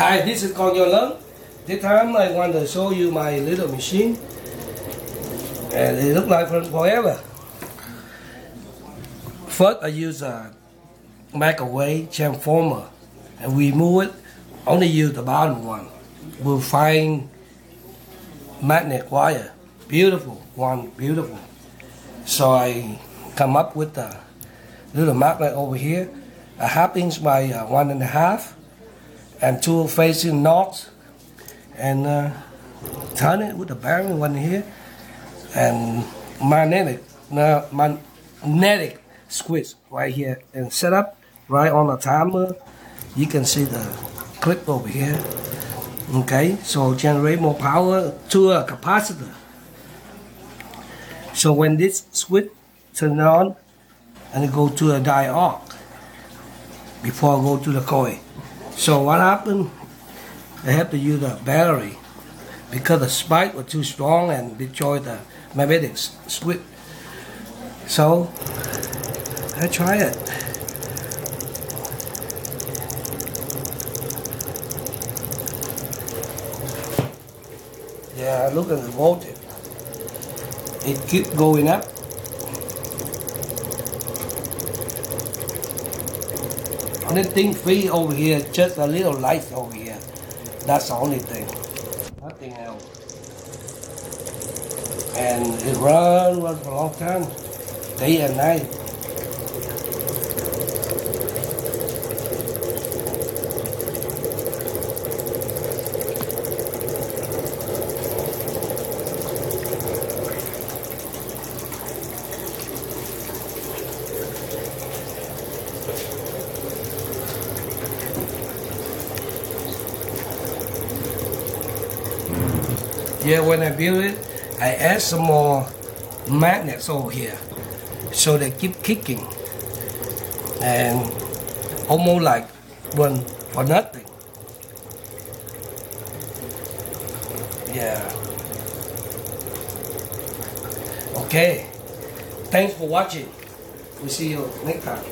Hi, this is Con Yo Lung. This time I want to show you my little machine. And it look like from forever. First I use a microwave transformer and we move it, only use the bottom one. We'll find magnet wire. Beautiful one, beautiful. So I come up with a little magnet over here, a half inch by uh, one and a half, and two facing north, and uh, turn it with the bearing one here, and magnetic, uh, magnetic switch right here, and set up right on the timer. You can see the clip over here. Okay, so generate more power to a capacitor. So when this switch turn on, and go to a diode before I go to the coil. So what happened? I had to use a battery because the spike was too strong and destroyed the magnetic switch. So I try it. Yeah, look at the voltage. It keep going up. Only thing free over here, just a little light over here. That's the only thing. Nothing else. And it run, for a long time, day and night. Yeah, when I build it, I add some more magnets over here. So they keep kicking. And almost like one for nothing. Yeah. Okay. Thanks for watching. We'll see you next time.